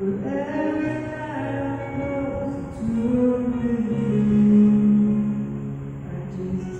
Wherever I go to me, I just